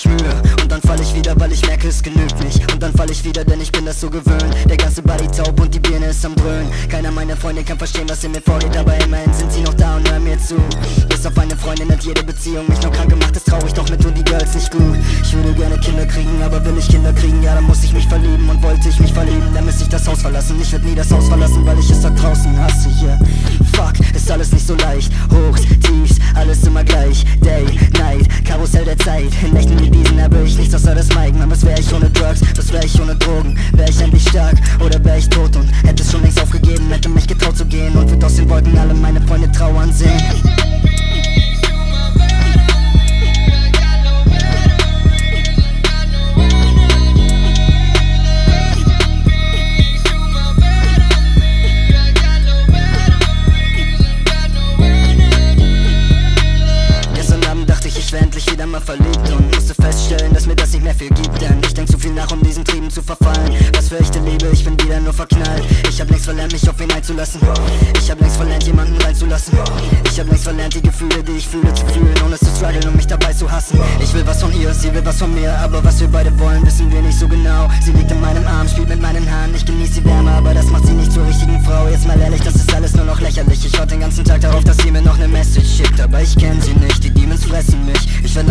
ich Mühe. Und dann fall ich wieder, weil ich merke, es genügt nicht. Und dann fall ich wieder, denn ich bin das so gewöhnt. Der ganze Body taub und die Birne ist am Dröhnen. Keiner meiner Freunde kann verstehen, was in mir vorgeht Aber immerhin sind sie noch da und hören mir zu. Bis auf eine Freundin hat jede Beziehung mich noch krank gemacht Ist traurig, doch mir tun die Girls nicht gut. Ich würde gerne Kinder kriegen, aber will ich Kinder kriegen Ja, dann muss ich mich verlieben. Und wollte ich mich verlieben Dann müsste ich das Haus verlassen. Ich werd nie das Haus verlassen, weil ich es da draußen hasse hier Fuck, ist alles nicht so leicht. Hochs, Zeit. In Nächten wie diesen habe ich nichts außer das Mike. Man, was wär ich ohne Drugs, was wär ich ohne Drogen? Wär ich endlich stark oder wär ich tot und Hätte es schon längst aufgegeben, hätte mich getraut zu gehen Und wird aus den Wolken alle meine Freunde trauern sehen wieder mal verliebt und musste feststellen, dass mir das nicht mehr viel gibt. Denn ich denk zu viel nach, um diesen Trieben zu verfallen. Was für echte Liebe, ich bin wieder nur verknallt. Ich hab längst verlernt, mich auf ihn einzulassen. Ich hab längst verlernt, jemanden reinzulassen. Ich hab längst verlernt, die Gefühle, die ich fühle, zu fühlen, ohne zu strugglen und mich dabei zu hassen. Ich will was von ihr, sie will was von mir, aber was wir beide wollen, wissen wir nicht so genau. Sie liegt in meinem Arm, spielt mit meinen Haaren, ich ganzen Tag darauf, dass sie mir noch ne Message schickt. Aber ich kenn sie nicht, die Demons fressen mich. Ich werde